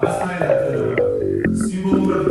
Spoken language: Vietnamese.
Asta e uh, simbolul